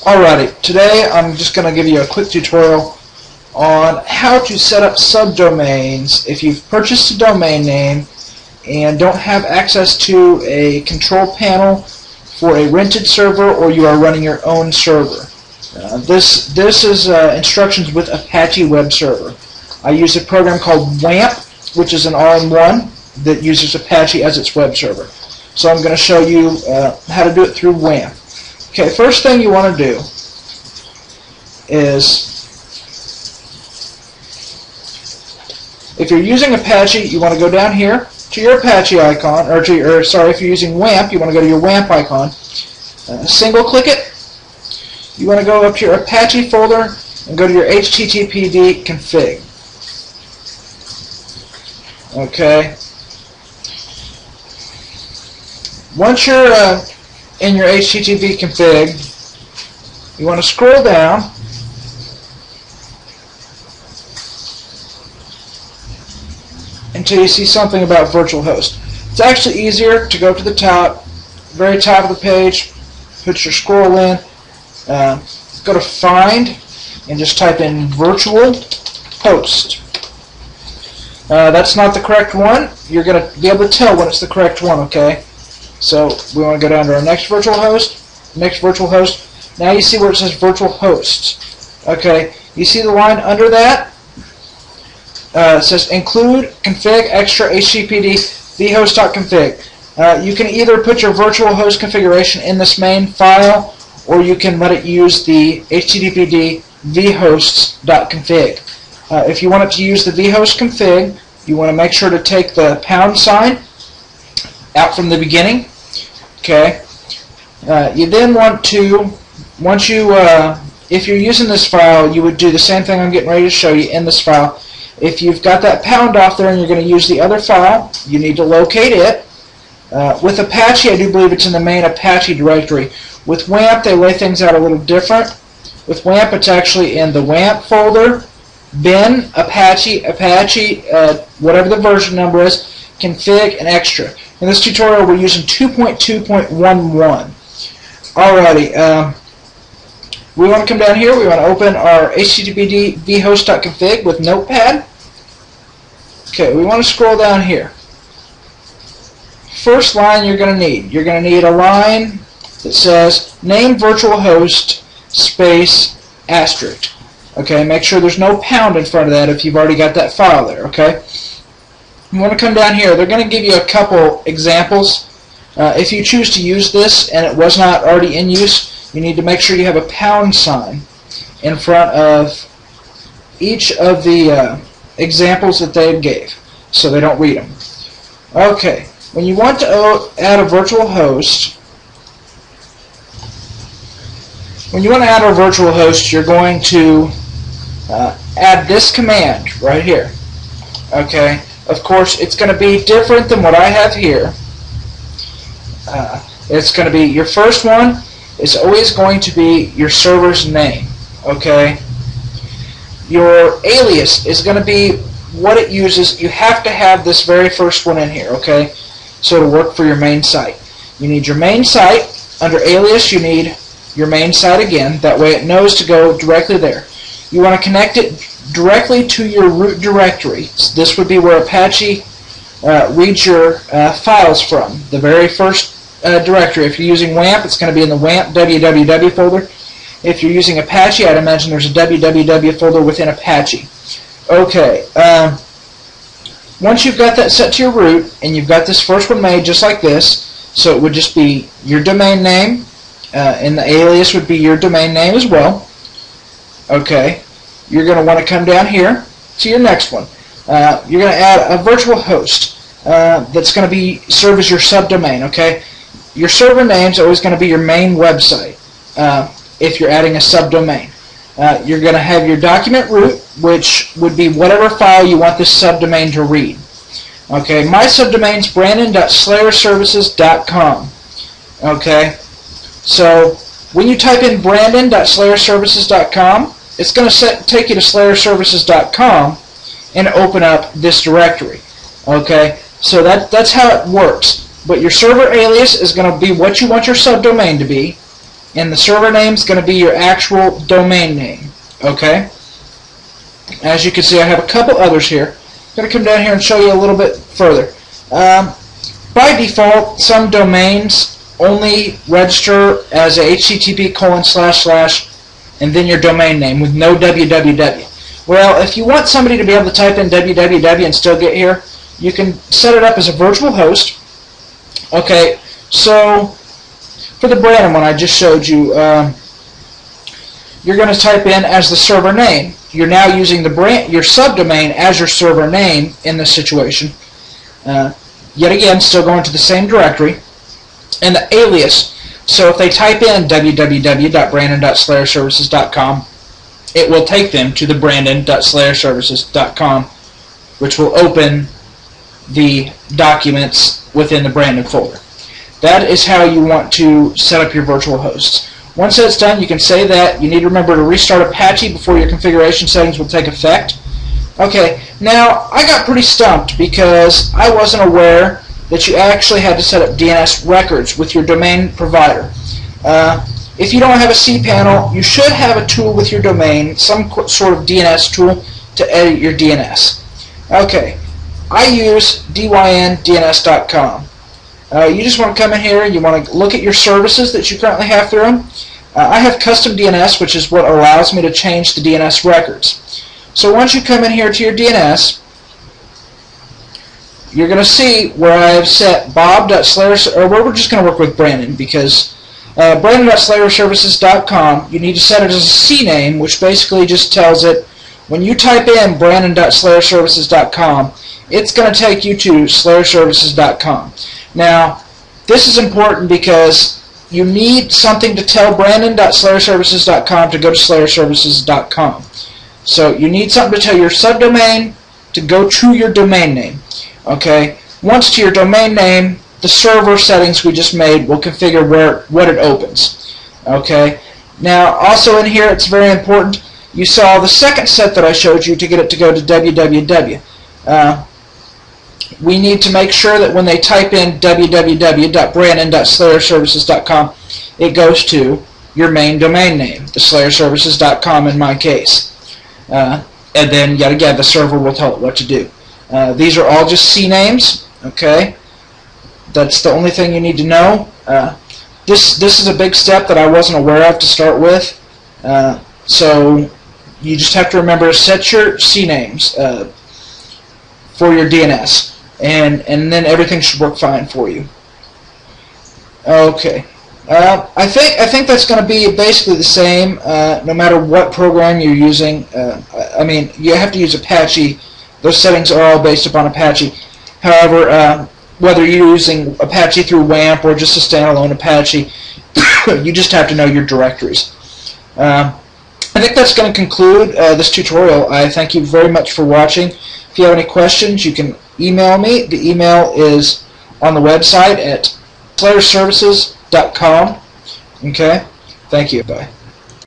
Alrighty, today I'm just going to give you a quick tutorial on how to set up subdomains if you've purchased a domain name and don't have access to a control panel for a rented server or you are running your own server. Uh, this this is uh, instructions with Apache Web Server. I use a program called WAMP, which is an all-in-one that uses Apache as its web server. So I'm going to show you uh, how to do it through WAMP. Okay, first thing you want to do is if you're using Apache, you want to go down here to your Apache icon, or to your, sorry, if you're using WAMP, you want to go to your WAMP icon, uh, single click it. You want to go up to your Apache folder and go to your HTTPD config. Okay. Once you're uh, in your HTTP config, you want to scroll down until you see something about virtual host. It's actually easier to go to the top, very top of the page, put your scroll in, uh, go to find, and just type in virtual host. Uh, that's not the correct one. You're going to be able to tell when it's the correct one, okay? So we want to go down to our next virtual host, next virtual host. Now you see where it says virtual hosts. Okay, you see the line under that? Uh, it says include config extra HTTPD vhost.config. Uh, you can either put your virtual host configuration in this main file or you can let it use the HTTPD vhosts.config. Uh, if you want it to use the vhost config, you want to make sure to take the pound sign out from the beginning. Okay. Uh, you then want to, once you, uh, if you're using this file, you would do the same thing I'm getting ready to show you in this file. If you've got that pound off there and you're going to use the other file, you need to locate it. Uh, with Apache, I do believe it's in the main Apache directory. With WAMP, they lay things out a little different. With WAMP, it's actually in the WAMP folder, bin, Apache, Apache, uh, whatever the version number is, config, and extra. In this tutorial, we're using 2.2.11. Alrighty, um, we want to come down here. We want to open our HTTPD vhost.config with Notepad. Okay, we want to scroll down here. First line you're going to need. You're going to need a line that says name virtual host space asterisk. Okay, make sure there's no pound in front of that if you've already got that file there. Okay. You want to come down here. They're going to give you a couple examples. Uh, if you choose to use this and it was not already in use, you need to make sure you have a pound sign in front of each of the uh, examples that they gave so they don't read them. Okay, when you want to add a virtual host, when you want to add a virtual host, you're going to uh, add this command right here. Okay, of course, it's going to be different than what I have here. Uh, it's going to be your first one is always going to be your server's name. Okay. Your alias is going to be what it uses. You have to have this very first one in here. Okay. So to work for your main site, you need your main site. Under alias, you need your main site again. That way, it knows to go directly there. You want to connect it directly to your root directory. So this would be where Apache uh, reads your uh, files from, the very first uh, directory. If you're using WAMP, it's going to be in the WAMP www folder. If you're using Apache, I'd imagine there's a www folder within Apache. Okay. Um, once you've got that set to your root, and you've got this first one made just like this, so it would just be your domain name, uh, and the alias would be your domain name as well. Okay you're going to want to come down here to your next one. Uh, you're going to add a virtual host uh, that's going to be serve as your subdomain. Okay, your server name is always going to be your main website uh, if you're adding a subdomain. Uh, you're going to have your document root, which would be whatever file you want this subdomain to read. Okay, my subdomain is brandon.slayersservices.com. Okay, so when you type in brandon.slayersservices.com, it's going to take you to slayersservices.com and open up this directory. Okay, so that that's how it works. But your server alias is going to be what you want your subdomain to be. and the server name is going to be your actual domain name. Okay? As you can see, I have a couple others here. I'm going to come down here and show you a little bit further. Um, by default, some domains only register as a HTTP colon slash slash and then your domain name with no www. Well, if you want somebody to be able to type in www and still get here, you can set it up as a virtual host. Okay, so for the Brandon one I just showed you, um, you're going to type in as the server name. You're now using the brand, your subdomain as your server name in this situation. Uh, yet again, still going to the same directory. And the alias. So if they type in www.brandon.slayersservices.com, it will take them to the brandon.slayersservices.com, which will open the documents within the Brandon folder. That is how you want to set up your virtual hosts. Once that's done, you can say that. You need to remember to restart Apache before your configuration settings will take effect. Okay, now I got pretty stumped because I wasn't aware that you actually had to set up DNS records with your domain provider. Uh, if you don't have a cPanel, you should have a tool with your domain, some sort of DNS tool to edit your DNS. Okay, I use dyndns.com. Uh, you just want to come in here, you want to look at your services that you currently have through them. Uh, I have custom DNS, which is what allows me to change the DNS records. So once you come in here to your DNS, you're going to see where I've set bob.slayer, or where we're just going to work with Brandon because uh, brandon.slayersservices.com, you need to set it as a CNAME, which basically just tells it when you type in brandon.slayersservices.com, it's going to take you to slayersservices.com. Now, this is important because you need something to tell brandon.slayersservices.com to go to slayersservices.com. So you need something to tell your subdomain to go to your domain name. Okay. Once to your domain name, the server settings we just made will configure where what it opens. Okay. Now, also in here, it's very important. You saw the second set that I showed you to get it to go to www. Uh, we need to make sure that when they type in www.brandon.slayersservices.com, it goes to your main domain name, the slayersservices.com in my case. Uh, and then, yet again, the server will tell it what to do. Uh, these are all just C names, okay? That's the only thing you need to know. Uh, this, this is a big step that I wasn't aware of to start with. Uh, so you just have to remember set your CNAMEs uh, for your DNS. And, and then everything should work fine for you. Okay. Uh, I think I think that's going to be basically the same uh, no matter what program you're using. Uh, I mean, you have to use Apache those settings are all based upon Apache. However, uh, whether you're using Apache through WAMP or just a standalone Apache, you just have to know your directories. Um, I think that's going to conclude uh, this tutorial. I thank you very much for watching. If you have any questions, you can email me. The email is on the website at slayersservices.com. Okay? Thank you. Bye.